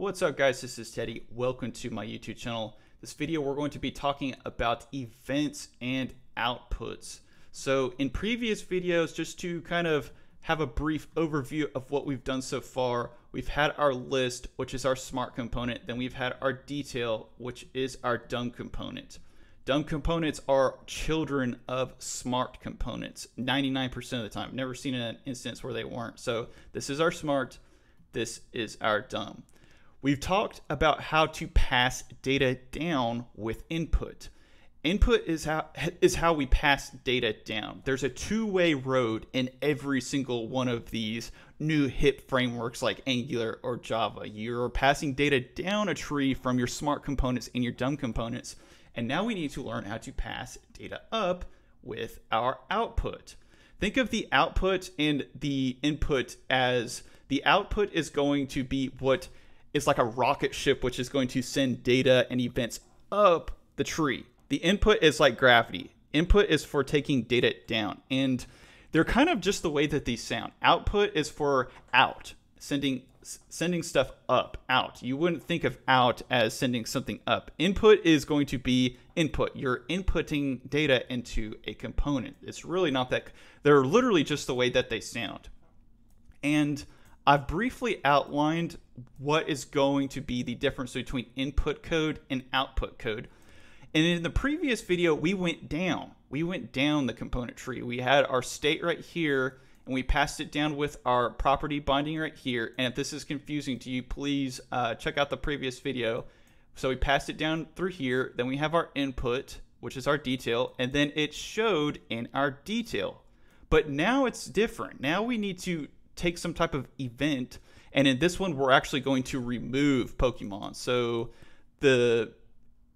What's up guys, this is Teddy. Welcome to my YouTube channel. This video we're going to be talking about events and outputs. So in previous videos, just to kind of have a brief overview of what we've done so far, we've had our list, which is our smart component. Then we've had our detail, which is our dumb component. Dumb components are children of smart components 99% of the time. Never seen an instance where they weren't. So this is our smart, this is our dumb. We've talked about how to pass data down with input. Input is how is how we pass data down. There's a two-way road in every single one of these new hip frameworks like Angular or Java. You're passing data down a tree from your smart components and your dumb components and now we need to learn how to pass data up with our output. Think of the output and the input as the output is going to be what is like a rocket ship, which is going to send data and events up the tree. The input is like gravity. Input is for taking data down. And they're kind of just the way that these sound. Output is for out, sending sending stuff up, out. You wouldn't think of out as sending something up. Input is going to be input. You're inputting data into a component. It's really not that, they're literally just the way that they sound. And I've briefly outlined what is going to be the difference between input code and output code. And in the previous video, we went down. We went down the component tree. We had our state right here and we passed it down with our property binding right here. And if this is confusing to you, please uh, check out the previous video. So we passed it down through here. Then we have our input, which is our detail, and then it showed in our detail. But now it's different. Now we need to take some type of event, and in this one, we're actually going to remove Pokemon. So the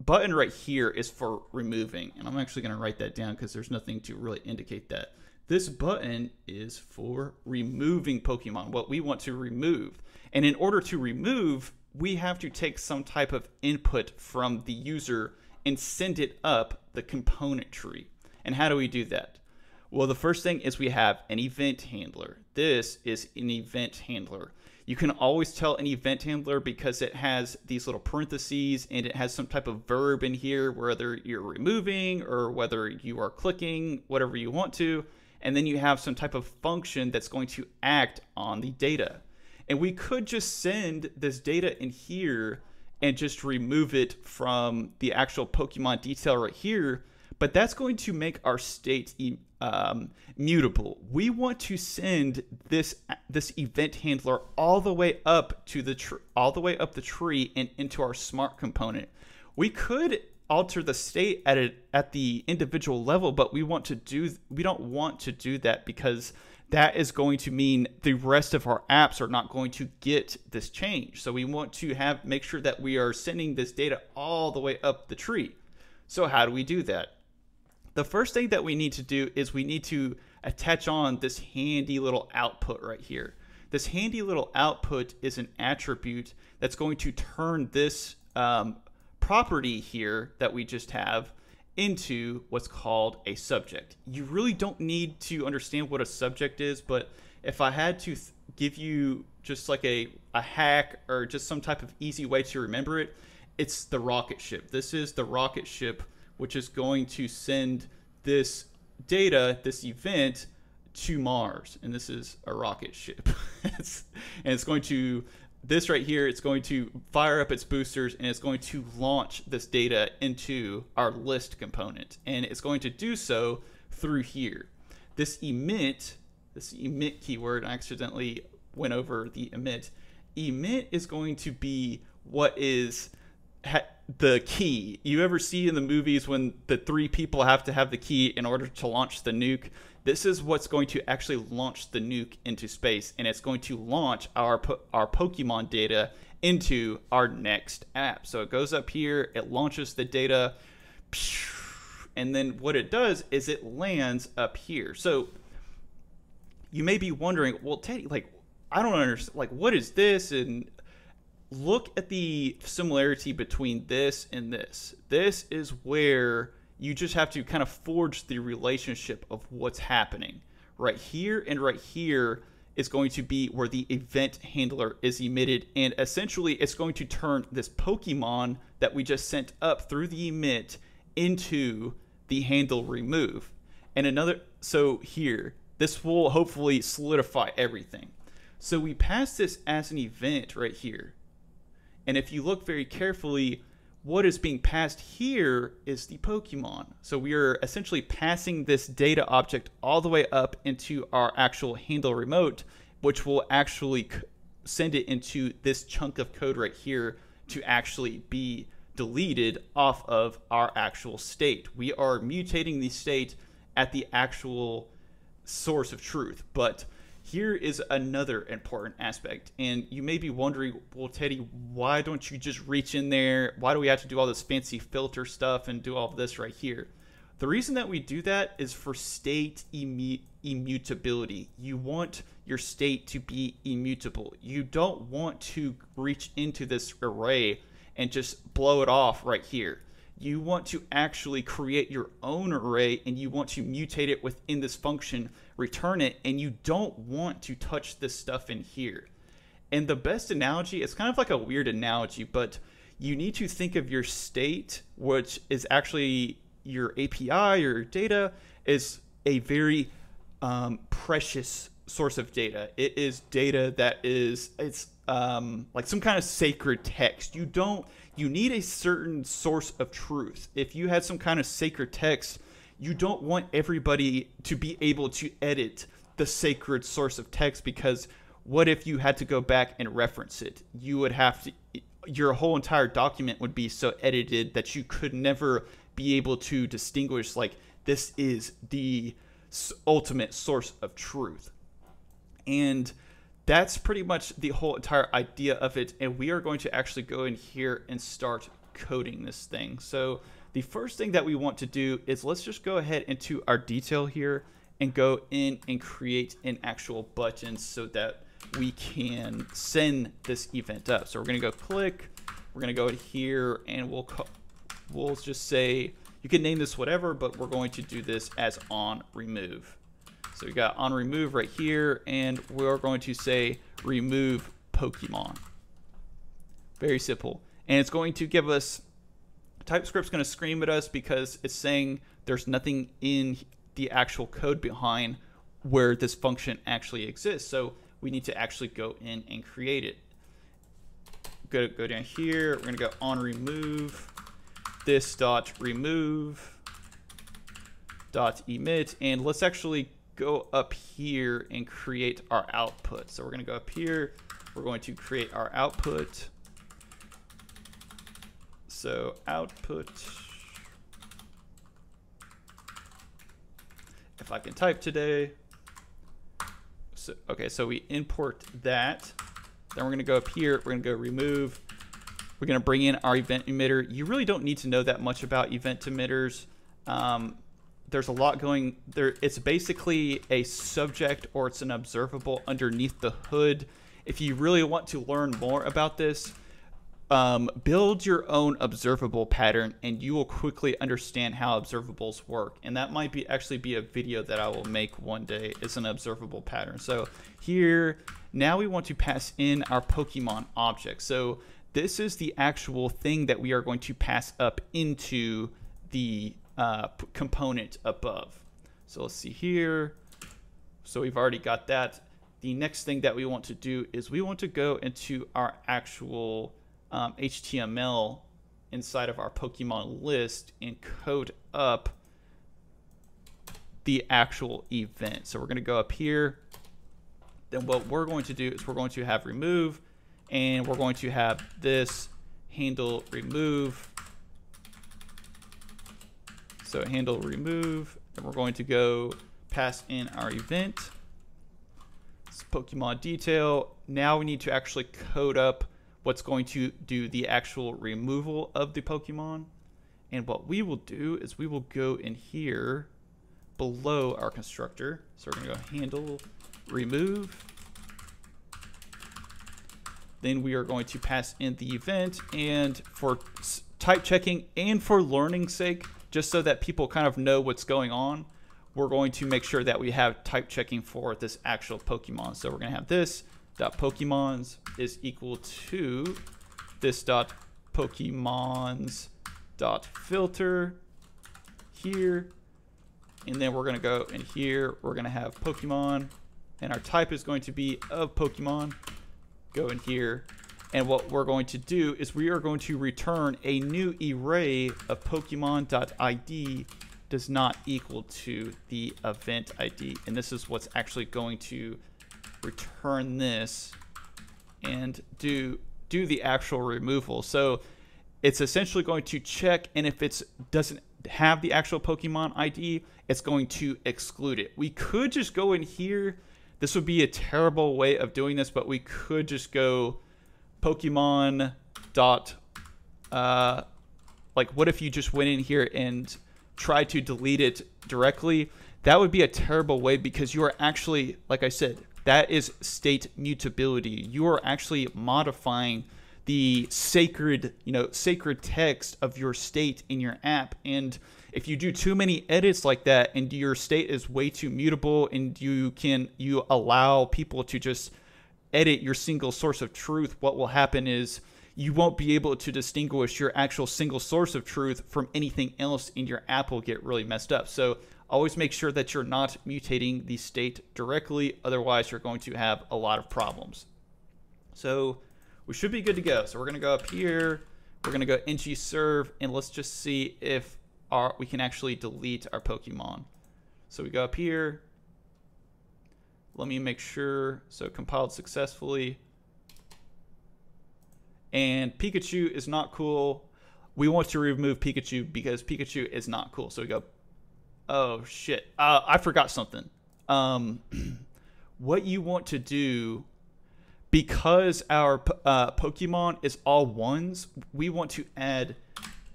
button right here is for removing, and I'm actually going to write that down because there's nothing to really indicate that. This button is for removing Pokemon, what we want to remove. And in order to remove, we have to take some type of input from the user and send it up the component tree. And how do we do that? Well, the first thing is we have an event handler. This is an event handler. You can always tell an event handler because it has these little parentheses and it has some type of verb in here, whether you're removing or whether you are clicking, whatever you want to and then you have some type of function that's going to act on the data. And we could just send this data in here and just remove it from the actual Pokemon detail right here, but that's going to make our state um, mutable. We want to send this this event handler all the way up to the tr- all the way up the tree and into our smart component. We could alter the state at it at the individual level but we want to do we don't want to do that because that is going to mean the rest of our apps are not going to get this change so we want to have make sure that we are sending this data all the way up the tree so how do we do that the first thing that we need to do is we need to attach on this handy little output right here this handy little output is an attribute that's going to turn this um, property here that we just have into what's called a subject. You really don't need to understand what a subject is, but if I had to give you just like a, a hack or just some type of easy way to remember it, it's the rocket ship. This is the rocket ship, which is going to send this data, this event, to Mars. And this is a rocket ship. it's, and it's going to this right here, it's going to fire up its boosters and it's going to launch this data into our list component. And it's going to do so through here. This emit, this emit keyword, I accidentally went over the emit. Emit is going to be what is the key. You ever see in the movies when the three people have to have the key in order to launch the nuke? This is what's going to actually launch the nuke into space, and it's going to launch our our Pokemon data into our next app. So it goes up here, it launches the data, and then what it does is it lands up here. So you may be wondering, well, Teddy, like I don't understand, like what is this? And look at the similarity between this and this. This is where you just have to kind of forge the relationship of what's happening. Right here and right here is going to be where the event handler is emitted. And essentially, it's going to turn this Pokemon that we just sent up through the emit into the handle remove. And another, so here, this will hopefully solidify everything. So we pass this as an event right here. And if you look very carefully, what is being passed here is the Pokemon. So we are essentially passing this data object all the way up into our actual handle remove, which will actually send it into this chunk of code right here to actually be deleted off of our actual state. We are mutating the state at the actual source of truth. But here is another important aspect. And you may be wondering, well, Teddy, why don't you just reach in there? Why do we have to do all this fancy filter stuff and do all this right here? The reason that we do that is for state immu- immutability. You want your state to be immutable. You don't want to reach into this array and just blow it off right here. You want to actually create your own array and you want to mutate it within this function return it, and you don't want to touch this stuff in here. And the best analogy, it's kind of like a weird analogy, but you need to think of your state, which is actually your API or your data, is a very um, precious source of data. It is data that is it's um, like some kind of sacred text. You don't you need a certain source of truth. If you had some kind of sacred text you don't want everybody to be able to edit the sacred source of text because what if you had to go back and reference it? You would have to, your whole entire document would be so edited that you could never be able to distinguish, like, this is the ultimate source of truth. And that's pretty much the whole entire idea of it. And we are going to actually go in here and start coding this thing. So the first thing that we want to do is let's just go ahead into our detail here and go in and create an actual button so that we can send this event up. So we're going to go click, we're going to go in here and we'll, we'll just say, you can name this whatever, but we're going to do this as on remove. So we got on remove right here, and we're going to say remove Pokemon. Very simple. And it's going to give us TypeScript's going to scream at us because it's saying there's nothing in the actual code behind where this function actually exists. So we need to actually go in and create it. Go, go down here. We're going to go on remove this dot remove dot emit. And let's actually go up here and create our output. So we're going to go up here. We're going to create our output. So output, if I can type today. So, okay, so we import that. Then we're gonna go up here, we're gonna go remove. We're gonna bring in our event emitter. You really don't need to know that much about event emitters. Um, there's a lot going there. It's basically a subject or it's an observable underneath the hood. If you really want to learn more about this, um, build your own observable pattern and you will quickly understand how observables work and that might be actually be a video that i will make one day is an observable pattern so here now we want to pass in our pokemon object so this is the actual thing that we are going to pass up into the uh, component above so let's see here so we've already got that the next thing that we want to do is we want to go into our actual um, HTML inside of our Pokemon list and code up the actual event. So we're going to go up here. Then what we're going to do is we're going to have remove and we're going to have this handle remove. So handle remove and we're going to go pass in our event. It's Pokemon detail. Now we need to actually code up what's going to do the actual removal of the Pokemon. And what we will do is we will go in here below our constructor. So we're going to go handle remove. Then we are going to pass in the event and for type checking and for learning sake, just so that people kind of know what's going on, we're going to make sure that we have type checking for this actual Pokemon. So we're going to have this dot Pokemons is equal to this dot Pokemons dot filter here. And then we're going to go in here. We're going to have Pokemon. And our type is going to be of Pokemon. Go in here. And what we're going to do is we are going to return a new array of Pokemon.id does not equal to the event ID. And this is what's actually going to return this and do do the actual removal. So it's essentially going to check and if it doesn't have the actual Pokemon ID, it's going to exclude it. We could just go in here. This would be a terrible way of doing this, but we could just go Pokemon dot uh like what if you just went in here and tried to delete it directly, that would be a terrible way because you are actually, like I said, that is state mutability. You are actually modifying the sacred, you know, sacred text of your state in your app. And if you do too many edits like that and your state is way too mutable and you can you allow people to just edit your single source of truth, what will happen is you won't be able to distinguish your actual single source of truth from anything else and your app will get really messed up. So always make sure that you're not mutating the state directly, otherwise you're going to have a lot of problems. So we should be good to go. So we're gonna go up here, we're gonna go ng serve, and let's just see if our we can actually delete our Pokemon. So we go up here. Let me make sure. So compiled successfully and Pikachu is not cool. We want to remove Pikachu because Pikachu is not cool. So we go, oh shit, uh, I forgot something. Um, what you want to do, because our uh, Pokemon is all ones, we want to add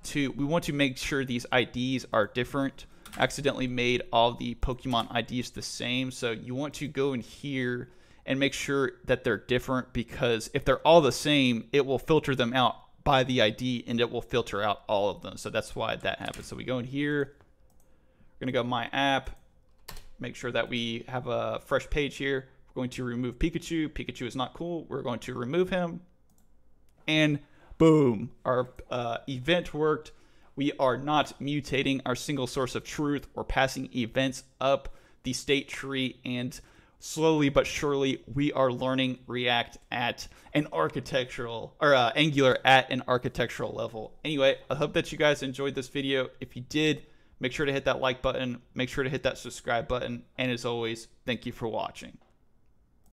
to, we want to make sure these IDs are different. Accidentally made all the Pokemon IDs the same. So you want to go in here and make sure that they're different because if they're all the same, it will filter them out by the ID and it will filter out all of them. So that's why that happens. So we go in here, we're gonna go my app, make sure that we have a fresh page here. We're going to remove Pikachu. Pikachu is not cool. We're going to remove him. And boom, our uh, event worked. We are not mutating our single source of truth or passing events up the state tree and slowly but surely we are learning react at an architectural or uh, angular at an architectural level. Anyway i hope that you guys enjoyed this video. If you did make sure to hit that like button make sure to hit that subscribe button and as always thank you for watching